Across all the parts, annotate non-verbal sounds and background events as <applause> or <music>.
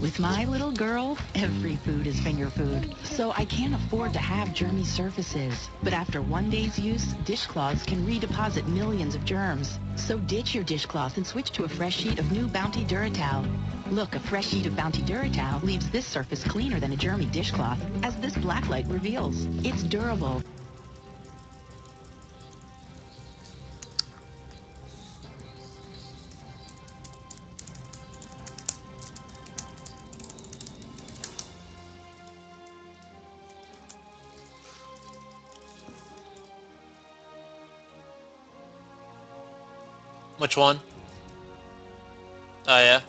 With my little girl, every food is finger food. So I can't afford to have germy surfaces. But after one day's use, dishcloths can redeposit millions of germs. So ditch your dishcloth and switch to a fresh sheet of new Bounty Duratowel. Look, a fresh sheet of Bounty Duratowel leaves this surface cleaner than a germy dishcloth, as this blacklight reveals. It's durable, Which one? Oh yeah.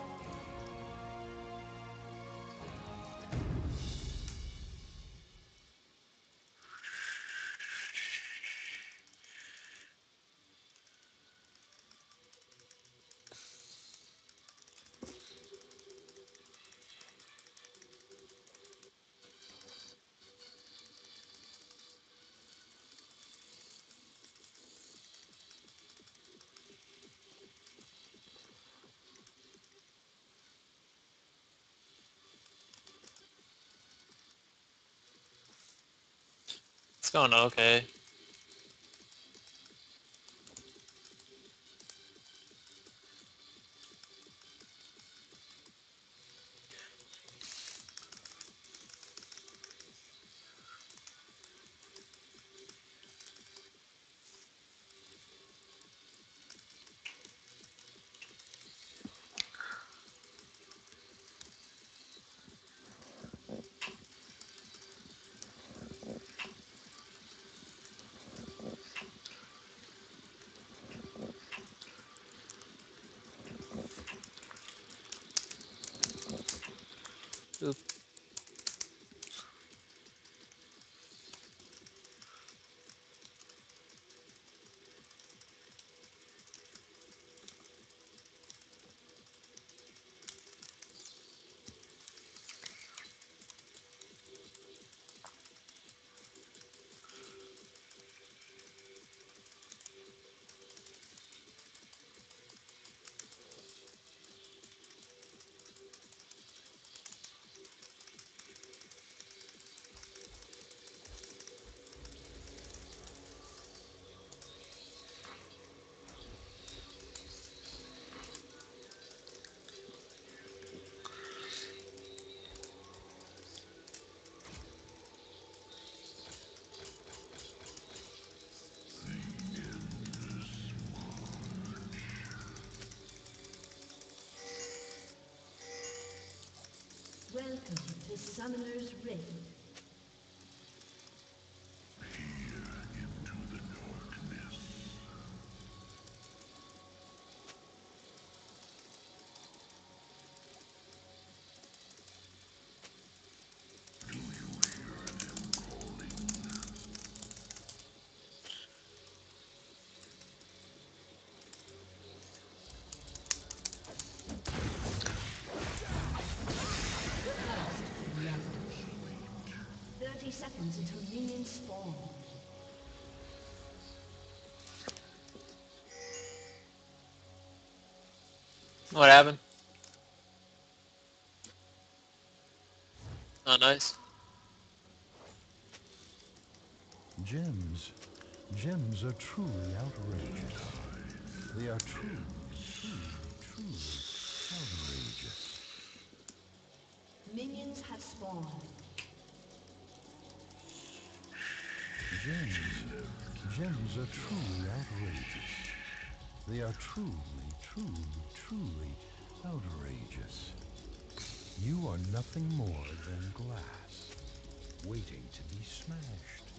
Going okay. Oop. Welcome to Summoner's Rift. Thirty seconds until minions spawn. What happened? Oh, nice. Gems. Gems are truly outrageous. They are truly, truly, truly outrageous. Minions have spawned. Gems. Gems are truly outrageous. They are truly, truly, truly outrageous. You are nothing more than glass, waiting to be smashed.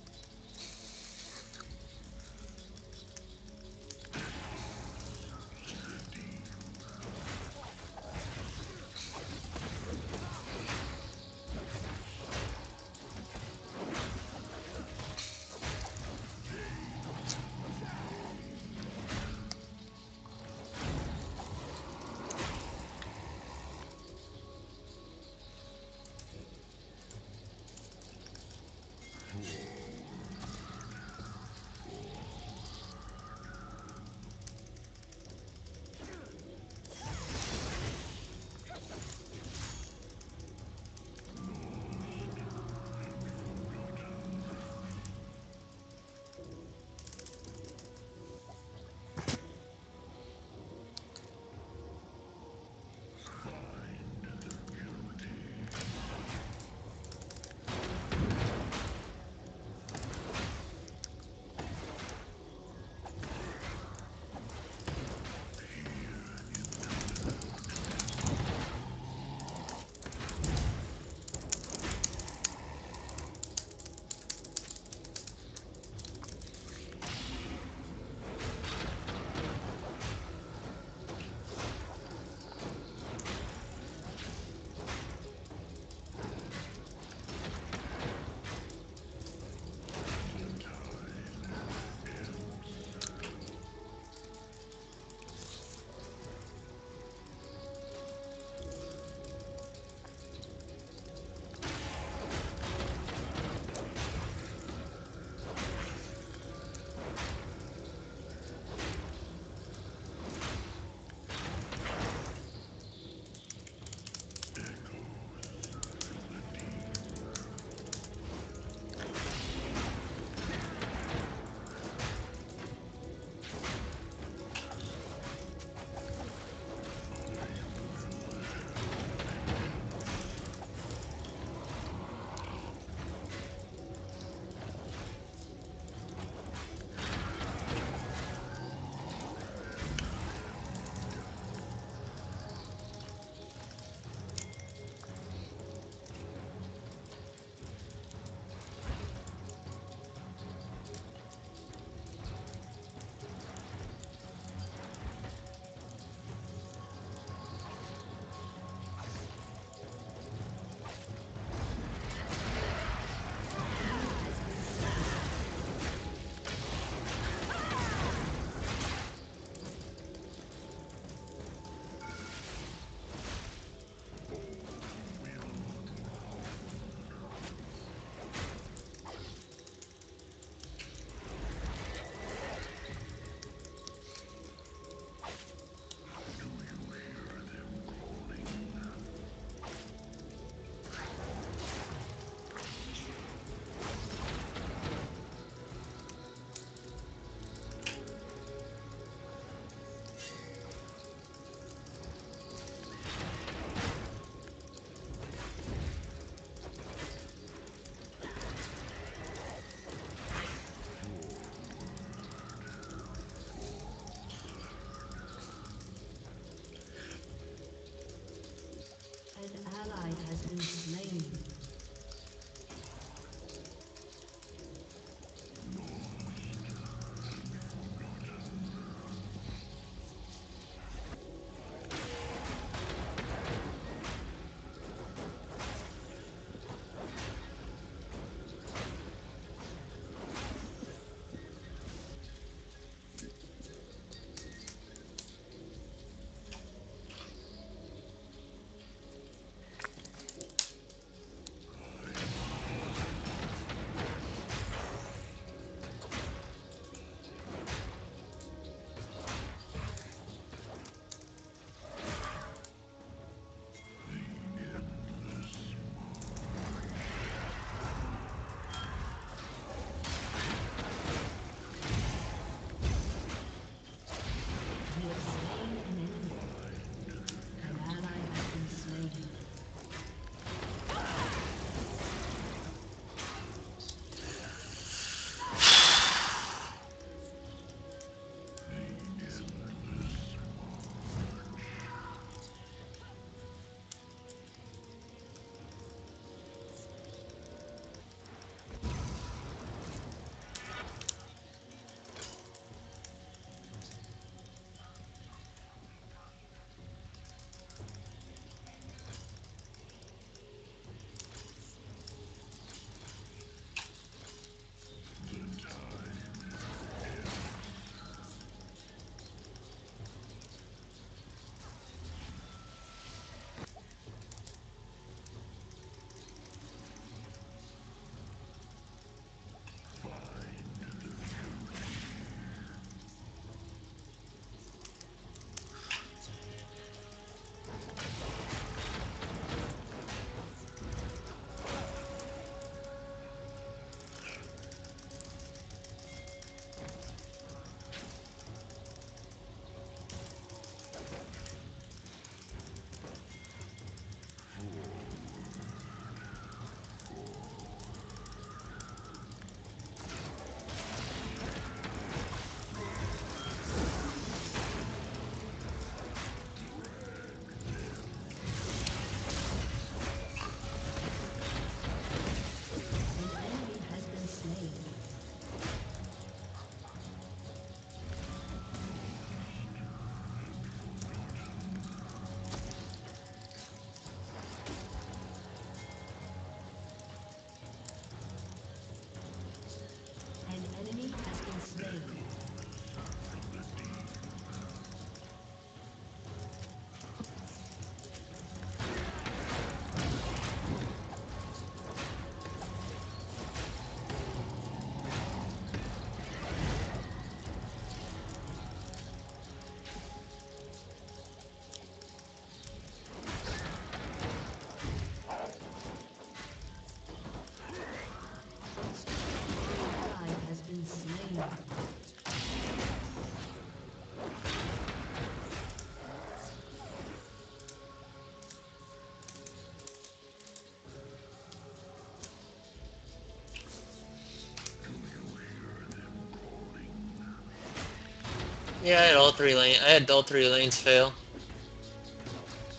Yeah, I had all three lane. I had all three lanes fail.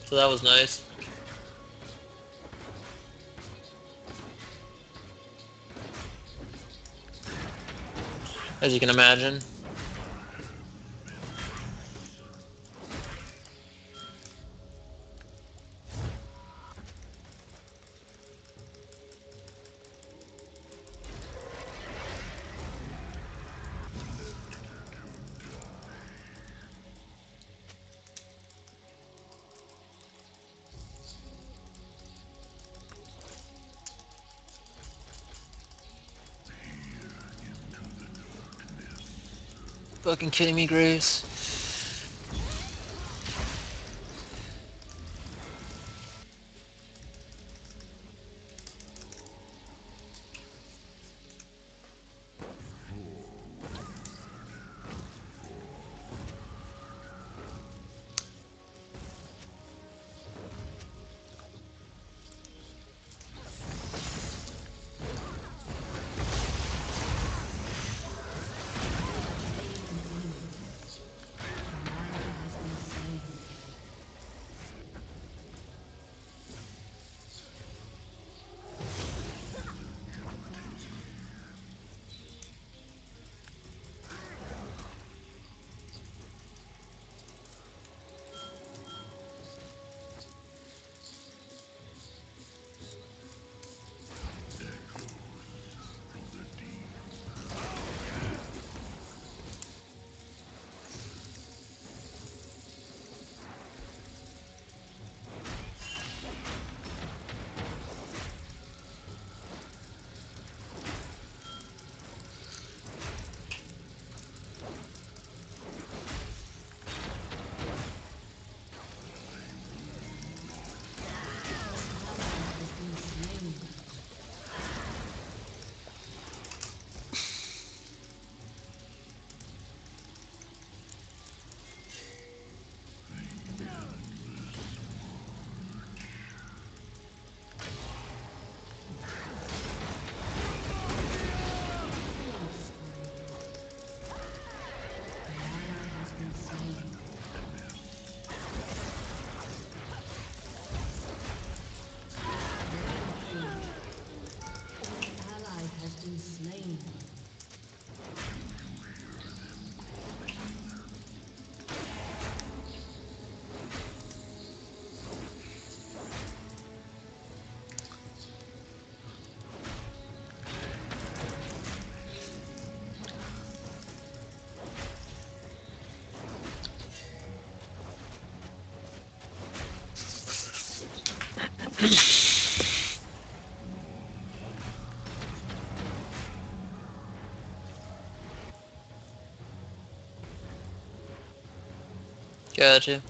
So that was nice. As you can imagine. Fucking kidding me, Graves? Gotcha.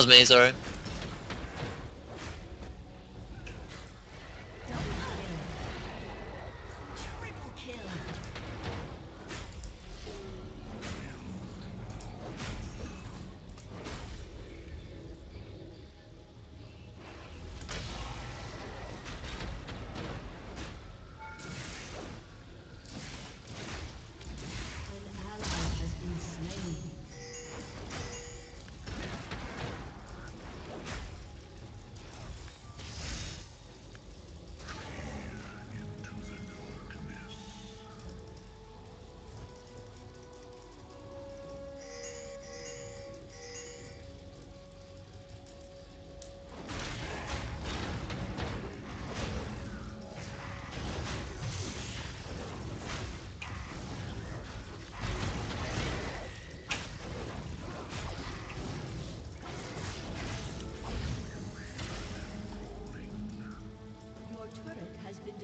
Was me, sorry.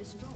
Has been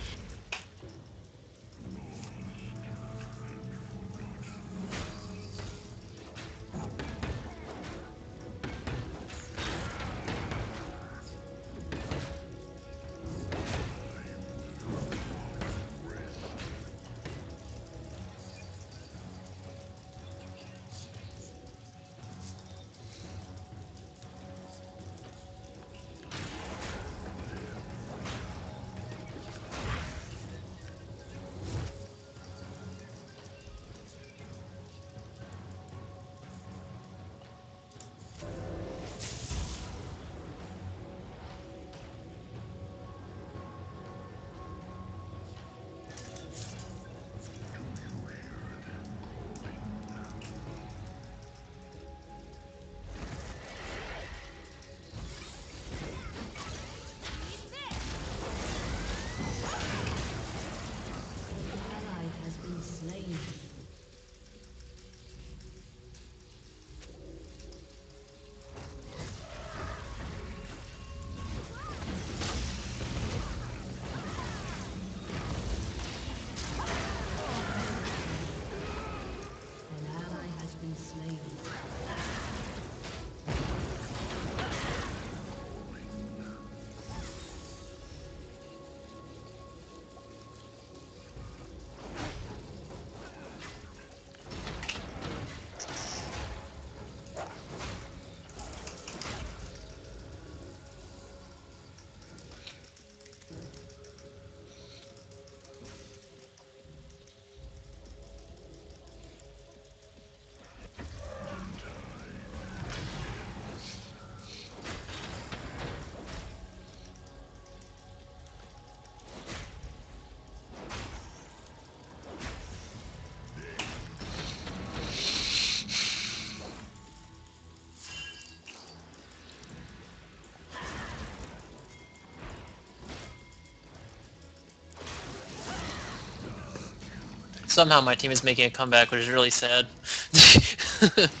Somehow my team is making a comeback, which is really sad. <laughs>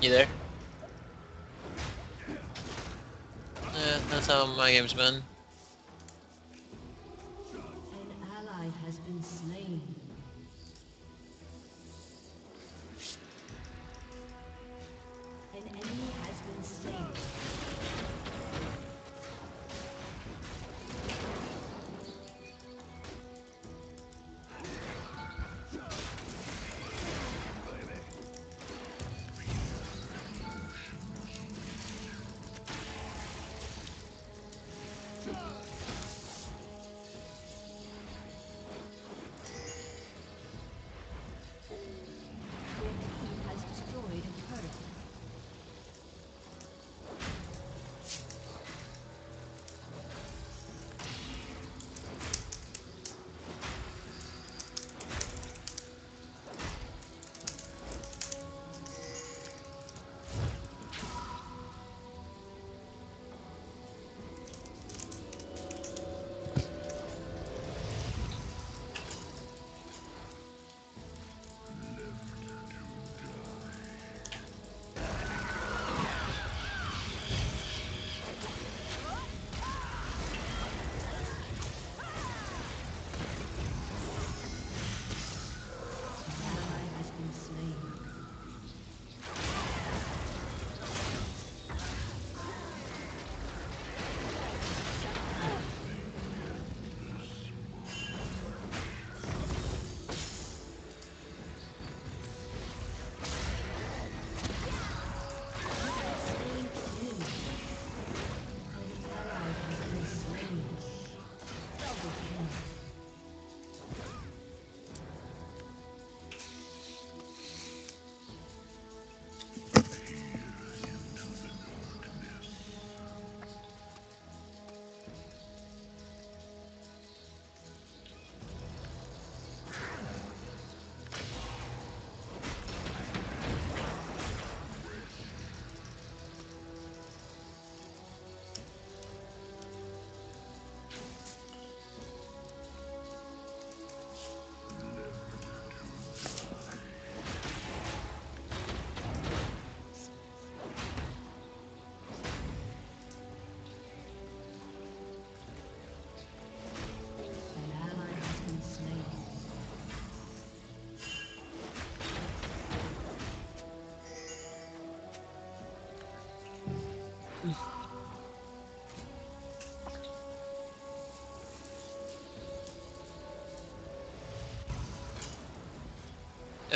you there? Yeah, that's how my game's been.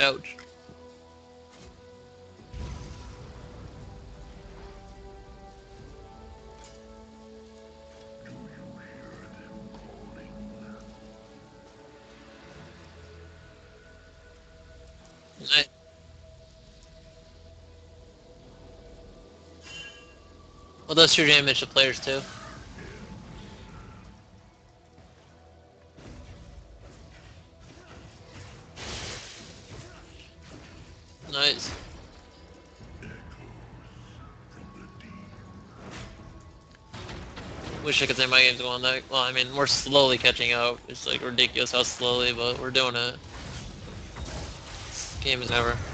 Ouch. Well, does your damage to players too? Wish I could say my game's going that. Well, I mean, we're slowly catching up. It's like ridiculous how slowly, but we're doing it. Game is never.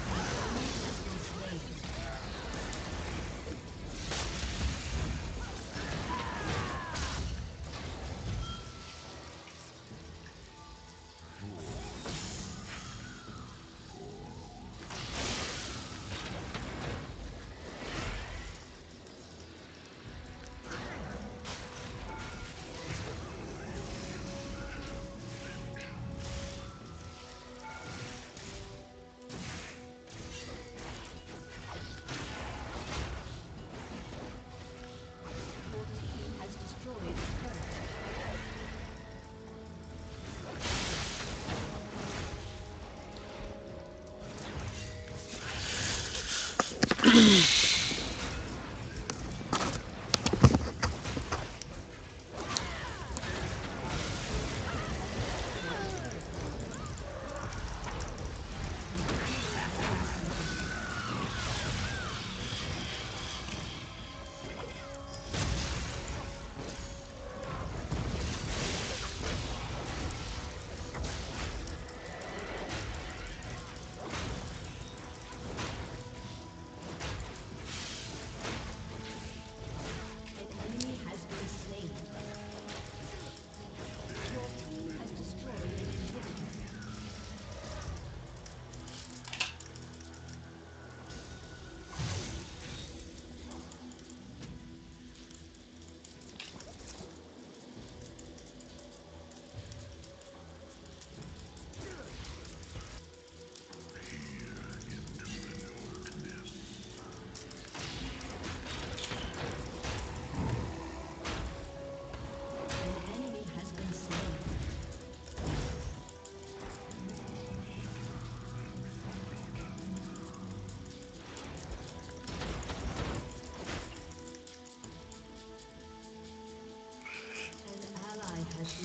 Thank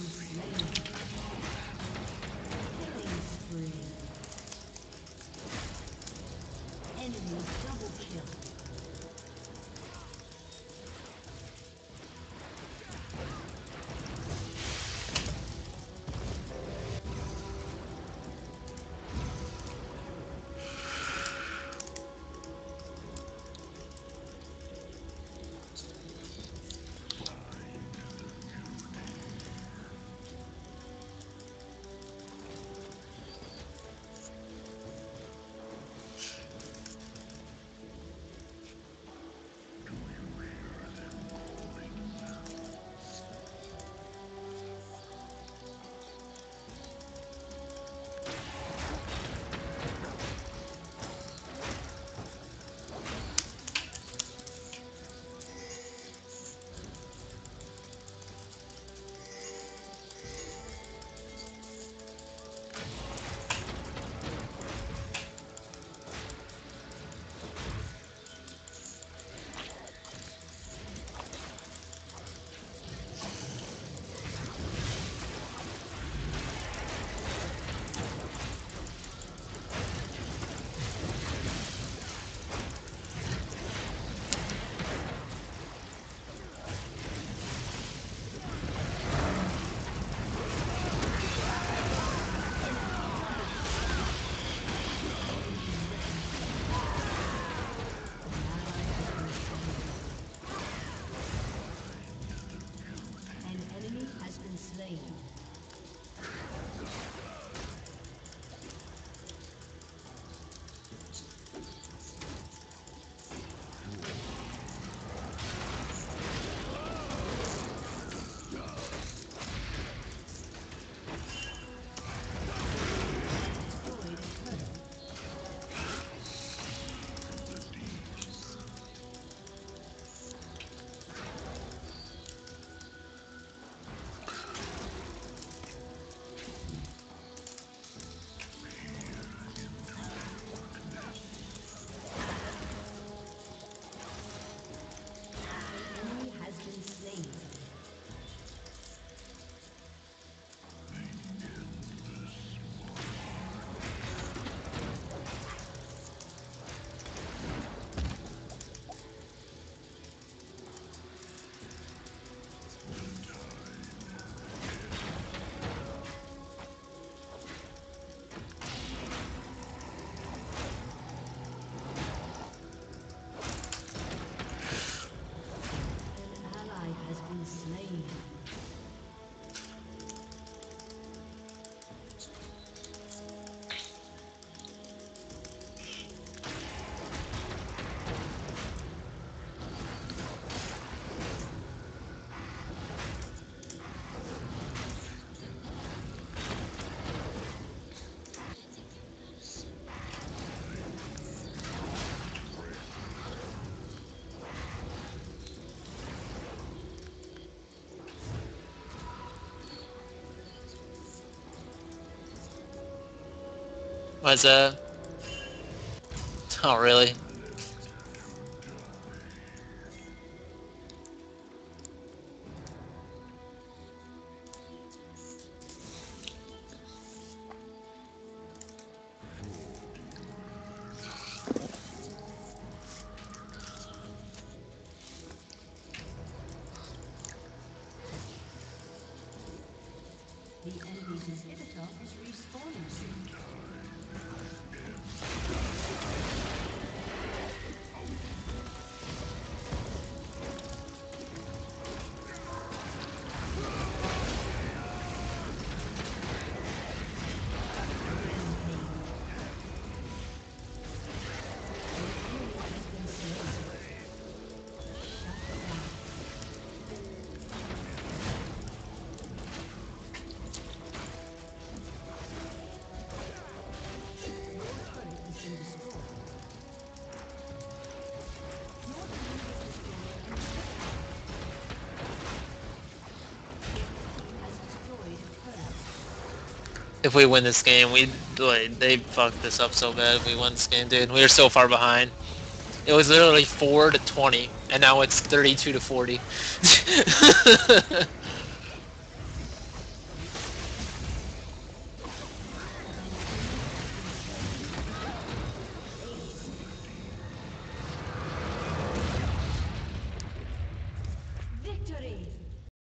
you. Why's that? Oh, really? If we win this game, we like they fucked this up so bad. If we win this game, dude, we were so far behind. It was literally four to twenty, and now it's thirty-two to forty. <laughs>